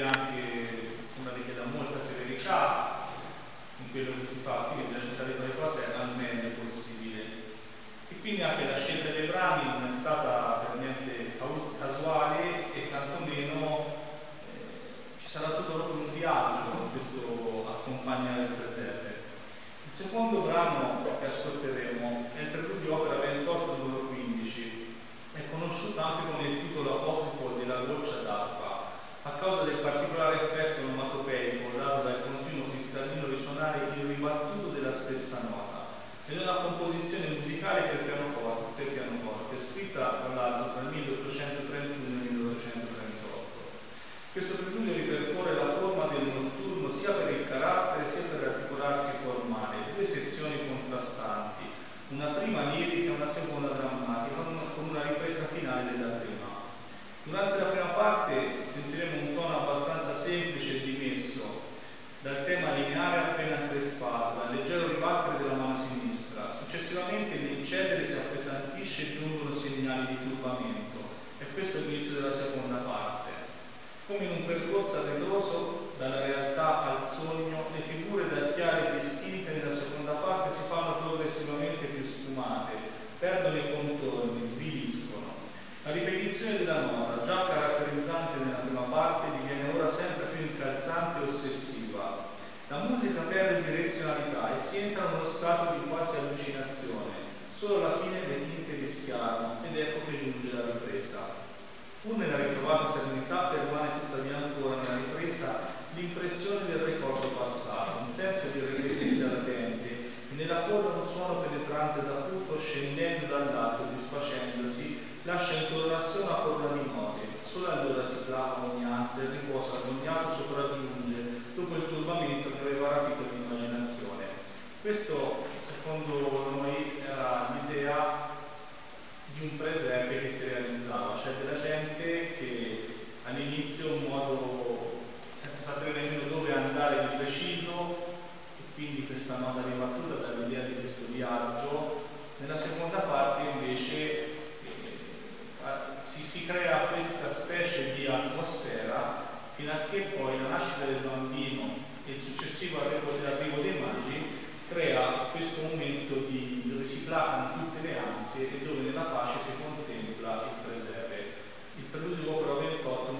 anche sembra che chieda molta severità in quello che si fa, quindi bisogna cercare di fare le cose al meglio possibile. E quindi anche la scelta dei brani non è stata per niente casuale e tantomeno eh, ci sarà tutto proprio un viaggio con questo accompagnare il presepe. Il secondo brano che ascolteremo è il preludio opera 28 numero 15, è conosciuto anche con il titolo apocrifo della goccia d'acqua a causa del particolare effetto onomatopeico dato dal continuo cristallino risuonare il ribattuto della stessa nota ed è una composizione musicale per pianoforte, per pianoforte scritta tra l'altro tra il 1831 e il 1838. Questo preludio ripercorre la forma del notturno sia per il carattere sia per l'articolarsi formale, due sezioni contrastanti, una prima lirica e una seconda drammatica, con una ripresa finale della prima. Durante la prima parte sentiremo un tono abbastanza semplice e dimesso dal tema lineare appena crespato, dal leggero ribattere della mano sinistra. Successivamente l'incedere si appesantisce e giungono segnali di turbamento e questo è l'inizio della seconda parte. Come in un percorso arretroso dalla realtà al sogno, le figure da chiare distinte nella seconda parte si fanno progressivamente più sfumate, perdono i contorni, sviliscono la ripetizione della nota, già caratterizzante nella prima parte, diviene ora sempre più incalzante e ossessiva. La musica perde direzionalità e si entra in uno stato di quasi allucinazione. Solo alla fine le tinte rischiarono ed ecco che giunge la ripresa. Pur nella ritrovata serenità permane tuttavia ancora nella ripresa l'impressione del ricordo passato, un senso di regretezza latente e nella coda un suono penetrante da tutto scendendo dall'alto, disfacendosi lascia intorno a sé una corona di note. Solo allora si placa ogni ansia e il riposo agognato sopraggiunge dopo il turbamento che aveva rapito l'immaginazione. Questo, secondo noi, era l'idea di un presepe che si realizzava, cioè della gente che all'inizio un modo senza sapere nemmeno dove andare di preciso, e quindi questa nota ribattuta dall'idea di questo viaggio, nella seconda parte invece si, si crea questa specie di atmosfera fino a che poi la nascita del bambino e il successivo arrivo dei magi crea questo momento di, dove si placano tutte le ansie e dove nella pace si contempla il presepe. Il preludio opera 28,